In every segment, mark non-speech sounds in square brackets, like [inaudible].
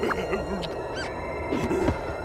Ugh. [laughs]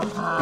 帮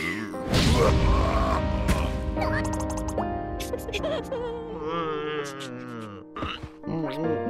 Mm-hmm. [laughs]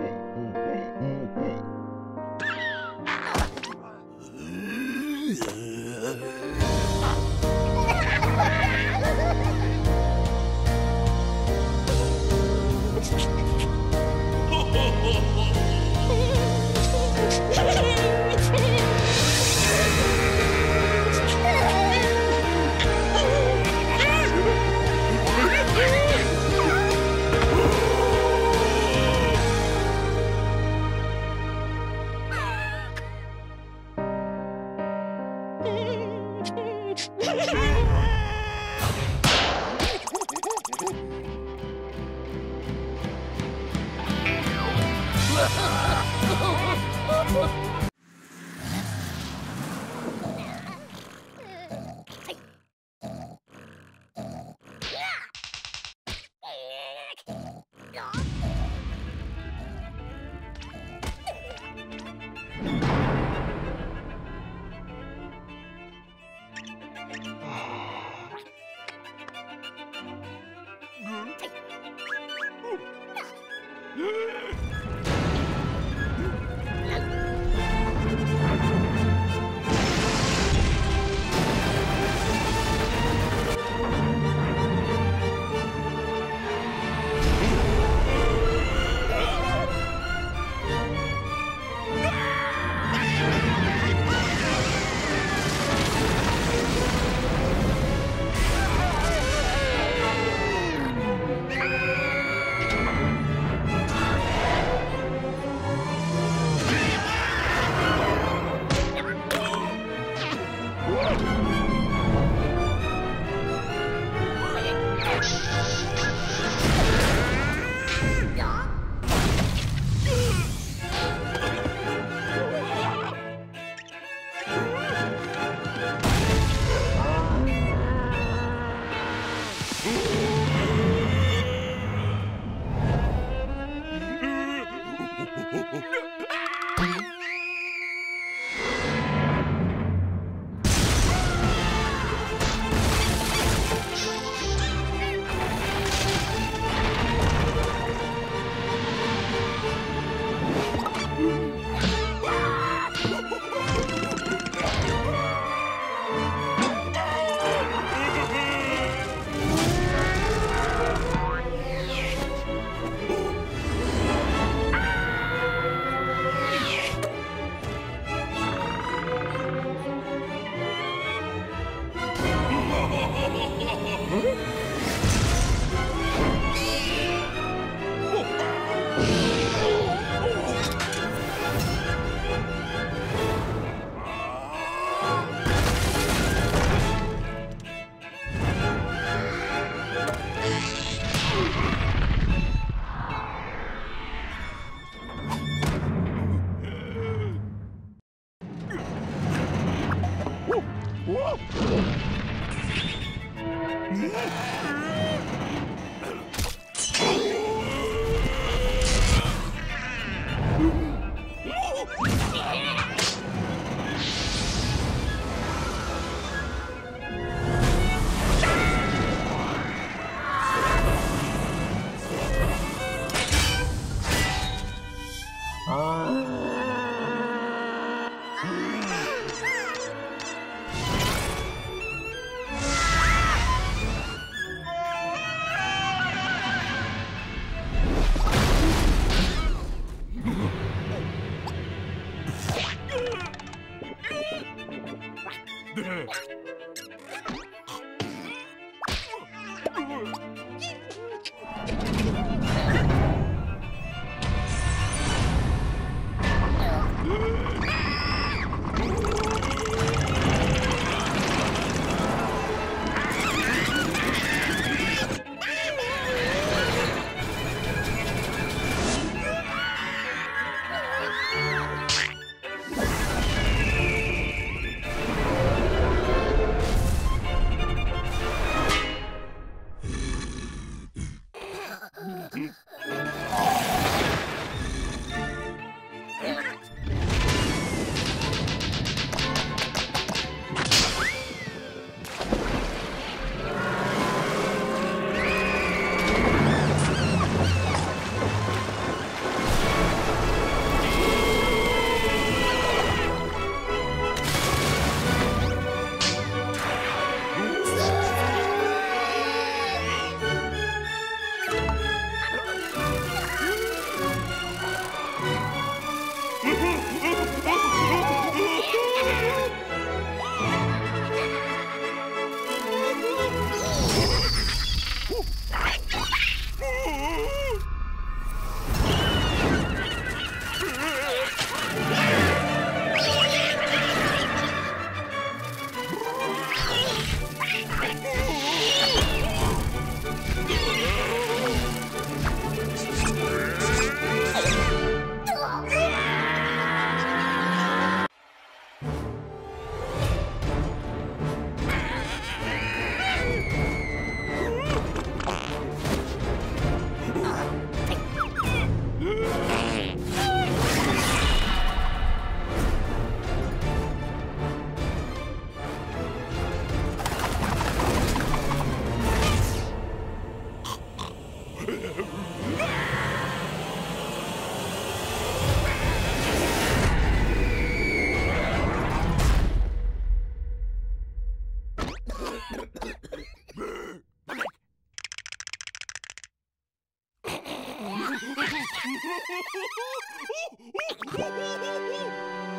ハハハハ!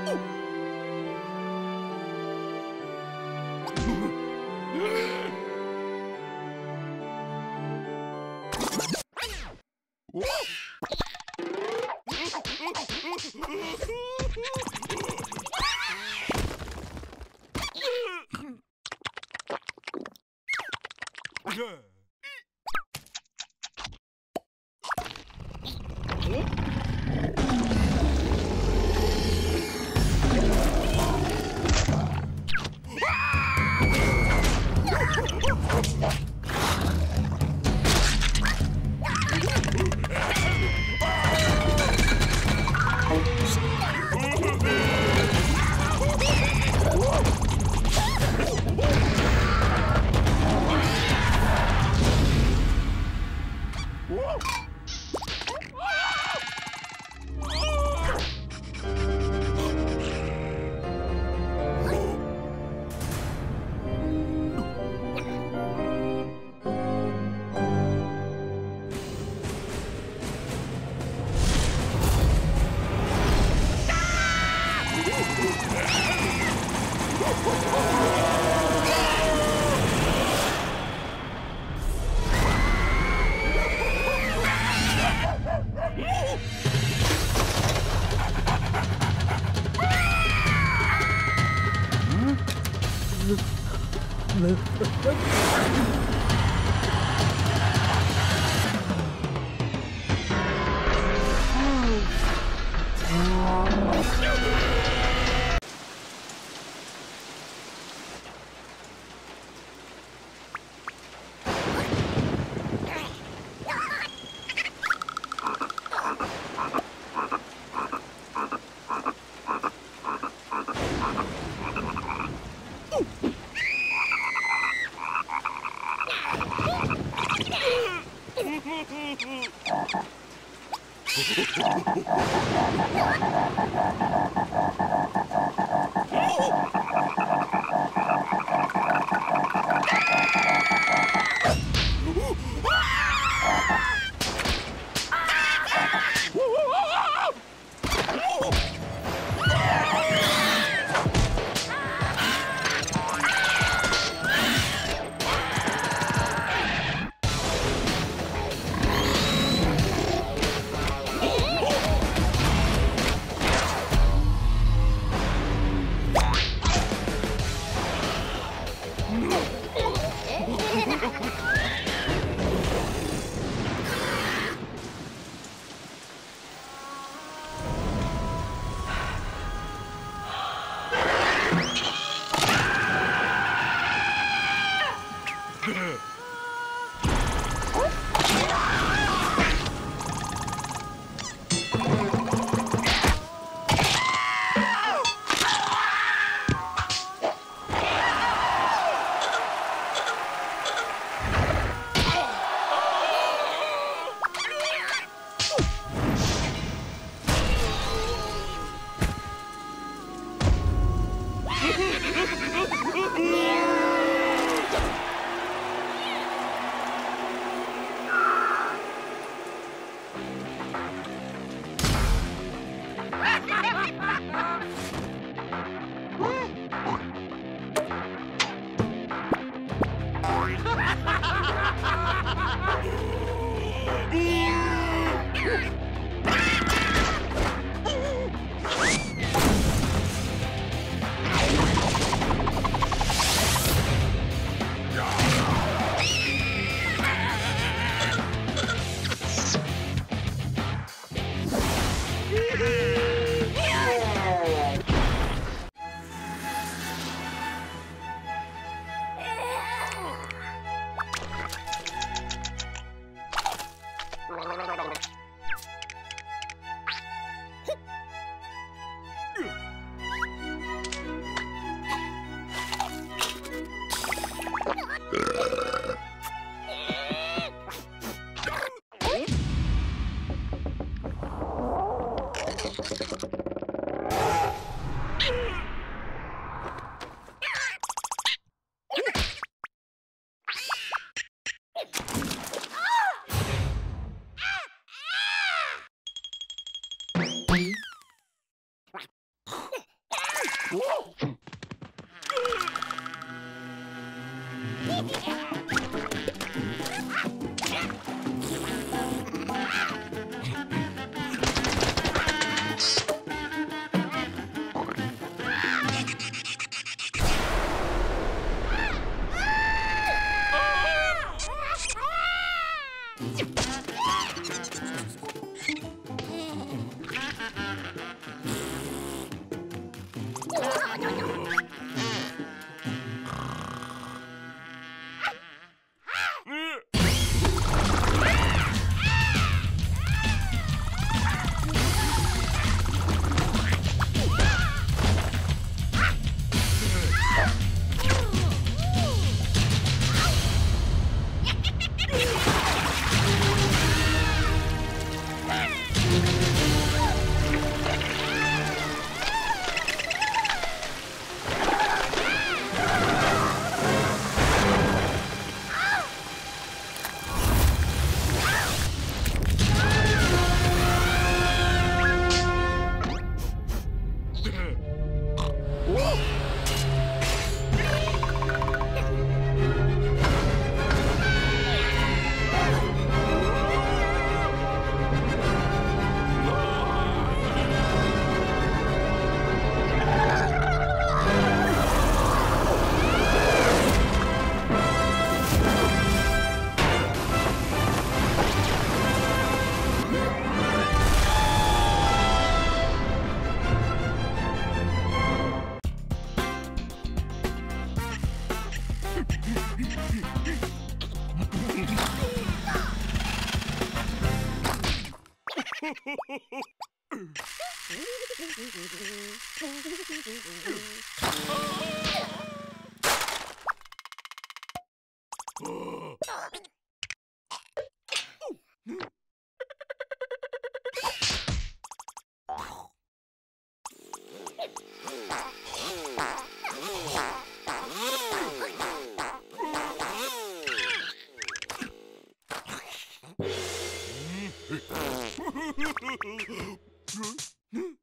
Huh? [laughs] Huh?